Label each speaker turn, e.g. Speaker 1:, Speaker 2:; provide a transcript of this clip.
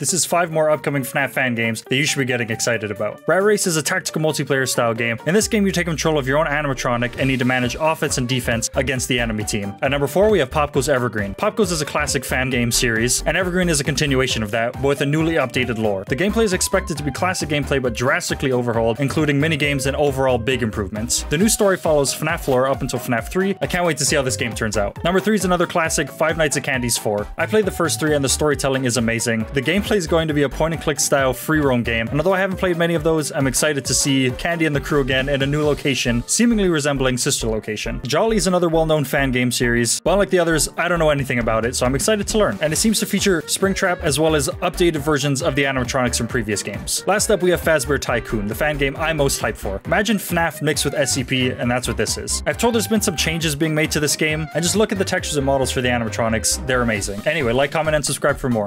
Speaker 1: This is five more upcoming FNAF fan games that you should be getting excited about. Rat Race is a tactical multiplayer style game. In this game, you take control of your own animatronic and need to manage offense and defense against the enemy team. At number four, we have Pop Evergreen. Pop is a classic fan game series, and Evergreen is a continuation of that, but with a newly updated lore. The gameplay is expected to be classic gameplay but drastically overhauled, including mini games and overall big improvements. The new story follows FNAF lore up until FNAF 3. I can't wait to see how this game turns out. Number three is another classic, Five Nights at Candy's 4. I played the first three and the storytelling is amazing. The gameplay is going to be a point and click style free roam game, and although I haven't played many of those, I'm excited to see Candy and the crew again in a new location, seemingly resembling Sister Location. Jolly is another well known fan game series, but unlike the others, I don't know anything about it, so I'm excited to learn. And it seems to feature Springtrap as well as updated versions of the animatronics from previous games. Last up, we have Fazbear Tycoon, the fan game I'm most hyped for. Imagine FNAF mixed with SCP, and that's what this is. I've told there's been some changes being made to this game, and just look at the textures and models for the animatronics, they're amazing. Anyway, like, comment, and subscribe for more.